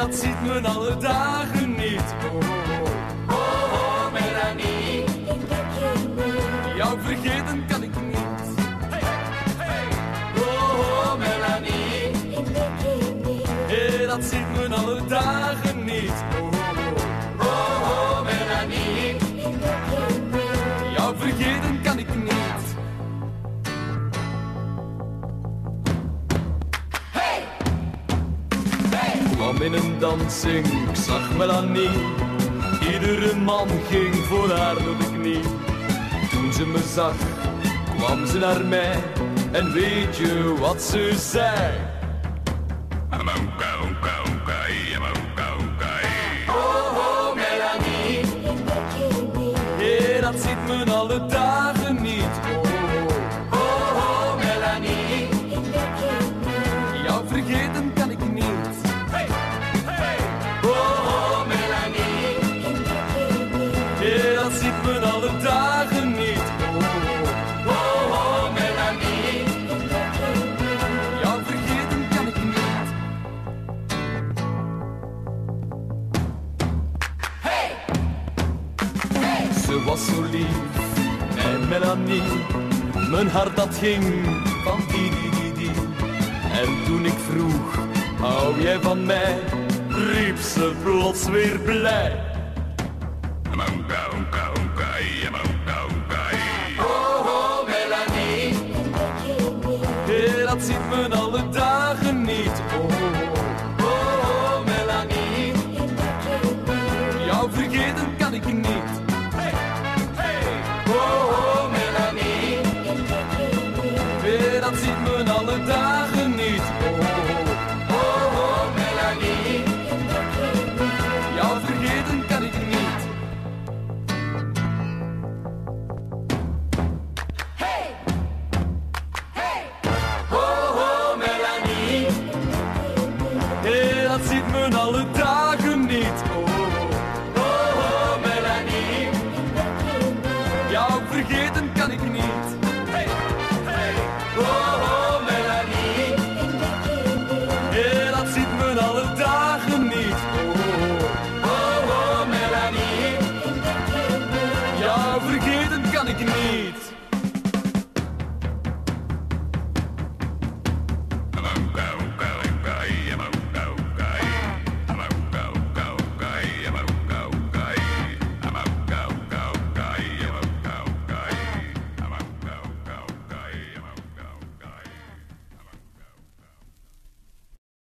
dat ziet men alle dagen niet. Oh, oh, oh, oh Melanie. Jou vergeten kan ik niet. Hey, hey, hey. Oh, oh Melanie. Hey, dat ziet men alle dagen niet. Oh, oh, in een dansing, ik zag Melanie. Iedere man ging voor haar door de knie. Toen ze me zag, kwam ze naar mij. En weet je wat ze zei? Oh, oh, Melanie. Hey, dat ziet men alle dagen niet. Ze was zo lief, mijn Melanie. Mijn hart dat ging van die, die, die, die. En toen ik vroeg, hou jij van mij? Riep ze plots weer blij. Oh, oh, Melanie. Hey, dat ziet men alle dagen niet. Oh, oh, oh, Melanie. Jou vergeten kan ik niet. Hey, hey. Oh, oh, Melanie. Hey, dat ziet men alle dagen Jou vergeten kan ik niet.